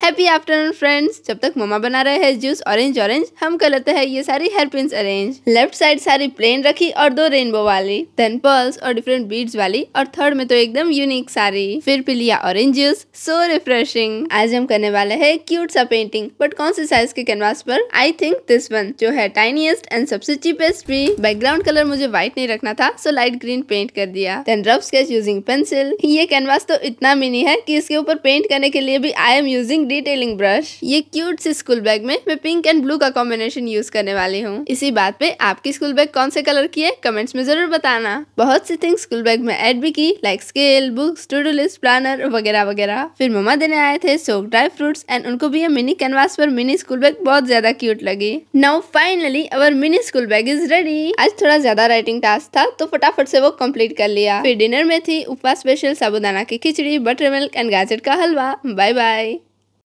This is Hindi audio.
हैप्पी आफ्टरनून फ्रेंड्स जब तक मम्मा बना रहे हैं जूस ऑरेंज ऑरेंज हम कर लेते हैं ये सारी hair pin arrange left side सारी प्लेन रखी और दो रेनबो वाली. देन पर्ल्स और डिफरेंट बीड्स वाली और थर्ड में तो एकदम यूनिक सारी. फिर पी लिया ऑरेंज जूस सो रिफ्रेशिंग आज हम करने वाले हैं क्यूट सा पेंटिंग बट कौन से साइज़ के कैनवास पर? आई थिंक दिस वन जो है टाइनीस्ट एंड सबसे चीपेस्ट भी. बैकग्राउंड कलर मुझे व्हाइट नहीं रखना था सो लाइट ग्रीन पेंट कर दिया. Then rough sketch using pencil ये कैनवास तो इतना मिनी है की इसके ऊपर पेंट करने के लिए भी I am using detailing brush ये क्यूट सी स्कूल बैग में मैं पिंक एंड ब्लू का कॉम्बिनेशन यूज़ करने वाली हूँ। इसी बात पे आपकी स्कूल बैग कौन से कलर की है कमेंट्स में ज़रूर बताना। बहुत सी थिंग स्कूल बैग में एड भी की like scale books to list planner वगैरह वगैरह। फिर मम्मा देने आए थे सोक ड्राई फ्रूट्स एंड उनको भी ये मिनी कैनवास पर मिनी स्कूल बैग बहुत ज़्यादा क्यूट लगी। Now finally our mini school bag is ready आज थोड़ा ज़्यादा राइटिंग टास्क था तो फटाफट से वो कंप्लीट कर लिया। फिर डिनर में थी उपवास स्पेशल साबुदाना की खिचड़ी बटर मिल्क एंड गाजर का हलवा। Bye bye